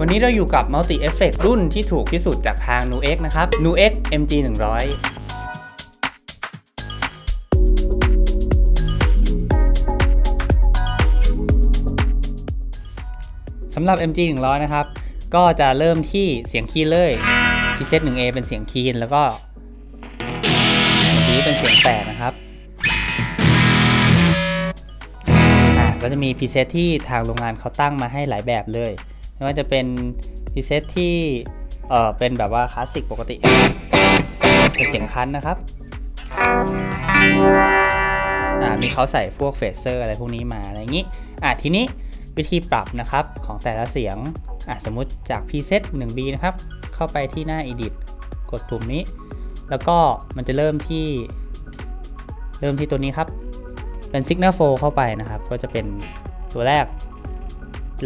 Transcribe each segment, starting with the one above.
วันนี้เราอยู่กับ Multi Effect รุ่นที่ถูกที่สุดจากทาง NUX นะครับ NUX MG 100สำหรับ MG 100 นะครับ ก็จะเริ่มที่เสียงคีนเลยพีเซต 1A เป็นเสียงคีนแล้วก็นี้เป็นเสียงแปดนะครับก็จะมี preset ที่ทางโรงงานเขาตั้งมาให้หลายแบบเลย ไม่ว่าจะเป็น preset ที่เออเป็นแบบว่าคลาสสิกปกติ เป็นเสียง crunch นะครับมีเขาใส่พวก phaser อะไรพวกนี้มาอะไรอย่างนี้อ่าทีนี้วิธีปรับนะครับของแต่ละเสียงอะสมมุติจาก preset 1B นะครับ เข้าไปที่หน้า Edit กดปุ่มนี้ แล้วก็มันจะเริ่มที่ เริ่มที่ตัวนี้ครับ เป็น Signal Flow เข้าไปนะครับ ก็จะเป็นตัวแรก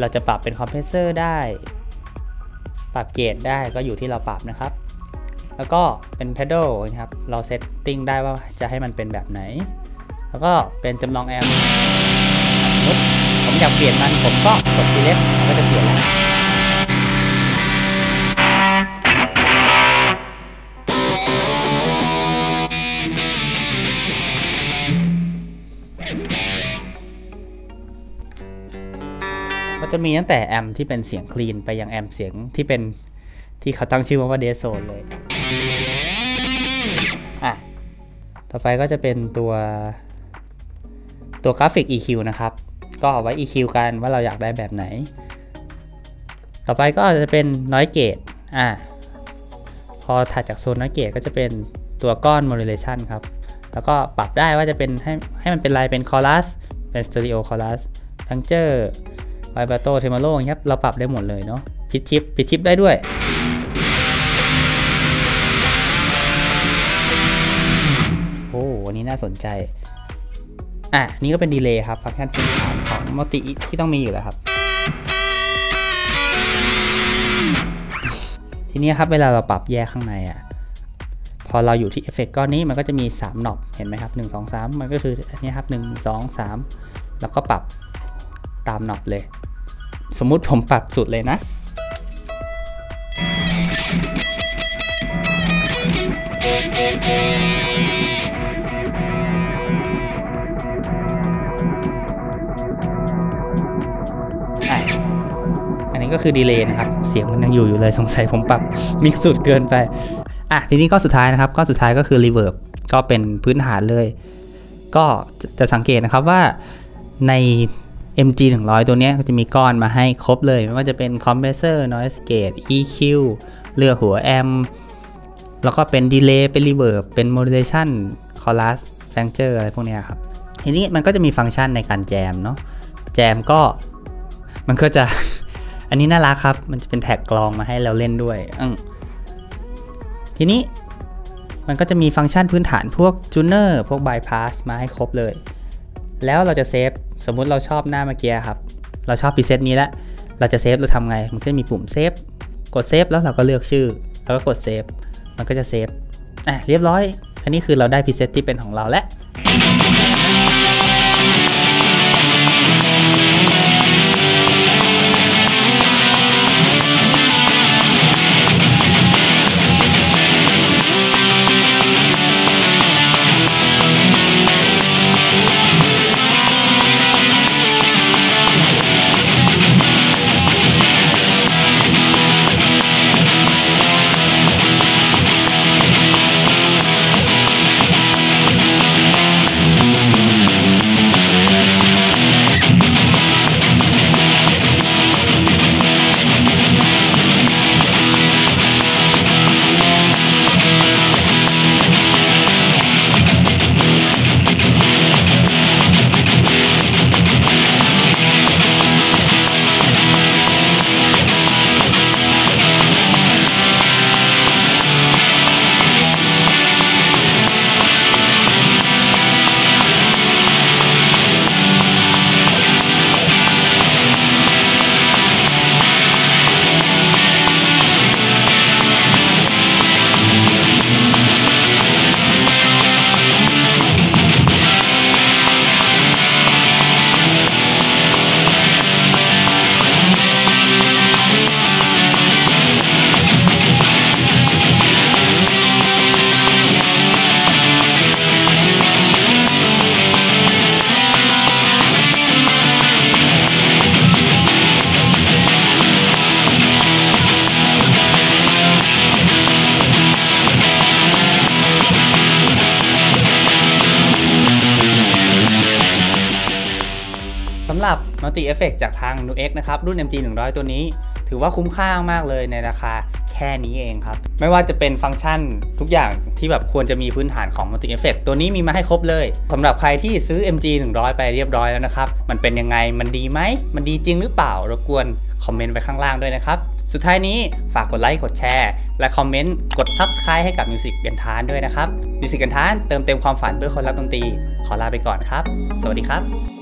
เราจะปรับเป็นคอมเพรสเซอร์ได้ ปรับ gate ได้ก็อยู่ที่เราปรับนะครับ แล้วก็เป็น pedal นะครับ เรา setting ได้ว่าจะให้มันเป็นแบบไหน แล้วก็เป็นจำลองแอมป์สมมติผมอยากเปลี่ยนมันผมก็กด select ก็จะเปลี่ยนแล้ว ก็จะมีตั้งแต่แอมที่เป็นเสียงคลีนไปยังแอมเสียงที่เป็นที่เขาตั้งชื่อว่าเดโซนเลยอะต่อไปก็จะเป็นตัวตัวกราฟิก EQ นะครับ ก็เอาไว้ EQ กันว่าเราอยากได้แบบไหน ต่อไปก็จะเป็น noise gate อะพอถัดจากโซน noise gate ก็จะเป็นตัวก้อน modulation ครับ แล้วก็ปรับได้ว่าจะเป็นให้ให้มันเป็นลายเป็น chorus เป็น stereo chorus puncture ไวบาโตเทมาโลครับเราปรับได้หมดเลยเนาะ pitch shift pitch shift ได้ด้วยโอ้วันนี้น่าสนใจ อะ นี่ก็เป็น delay ครับฟังก์ชันพื้นฐานของ multi ที่ต้องมีอยู่แล้วครับ ทีนี้ครับเวลาเราปรับแยกข้างในอะพอเราอยู่ที่เอฟเฟกก้อนนี้มันก็จะมี 3 knob เห็นไหมครับ 1 2 3 มันก็คืออันนี้ครับ 1 2 3 แล้วก็ปรับตาม knob เลย สมมุติผมปรับสุดเลยนะ อันนี้ก็คือ delay นะครับ เสียงมันยังอยู่อยู่เลยสงสัยผมปรับmix สุดเกินไป อะ ทีนี้ก็สุดท้ายนะครับ ก็สุดท้ายก็คือ reverb ก็เป็นพื้นฐานเลย ก็จะสังเกตนะครับว่าใน MG 100 ตัวนี้ก็จะมีก้อนมาให้ครบเลยไม่ว่าจะเป็น compressor noise gate EQ เลือกหัว amp แล้วก็เป็น delay เป็น reverb เป็น modulation chorus phaser อะไรพวกนี้ครับ ทีนี้มันก็จะมีฟังก์ชันในการแจมเนาะแจมก็มันก็จะ อันนี้น่ารักครับ มันจะเป็น track กลองมาให้เราเล่นด้วยทีนี้มันก็จะมีฟังก์ชันพื้นฐานพวก tuner พวกบายพาสมาให้ครบเลย แล้วเราจะ save สมมุติเราชอบหน้าเมื่อกี้ครับ เราชอบ preset นี้แล้ว เราจะ save เราทำไง มันก็จะมีปุ่ม save กด save แล้วเราก็เลือกชื่อ แล้วก็กด save มันก็จะ save อะเรียบร้อย อันนี้คือเราได้ preset ที่เป็นของเราแล้วำหรับ Multi Effect จากทาง NUX นะครับรุ่น MG 100 ตัวนี้ ถือว่าคุ้มค่ามากเลยในราคาแค่นี้เองครับ ไม่ว่าจะเป็นฟังก์ชันทุกอย่างที่แบบควรจะมีพื้นฐานของ Multi Effect ตัวนี้มีมาให้ครบเลยสำหรับใครที่ซื้อ MG 100 ไปเรียบร้อยแล้วนะครับ มันเป็นยังไงมันดีไหม มันดีจริงหรือเปล่ารบกวนคอมเมนต์ไว้ข้างล่างด้วยนะครับ สุดท้ายนี้ฝากกดไลค์กดแชร์ และคอมเมนต์กด Subscribe ให้กับ Music กันทานด้วยนะครับ Music กันทานเติมเต็มความฝันเพื่อคนรักดนตรีขอลาไปก่อนครับ สวัสดีครับ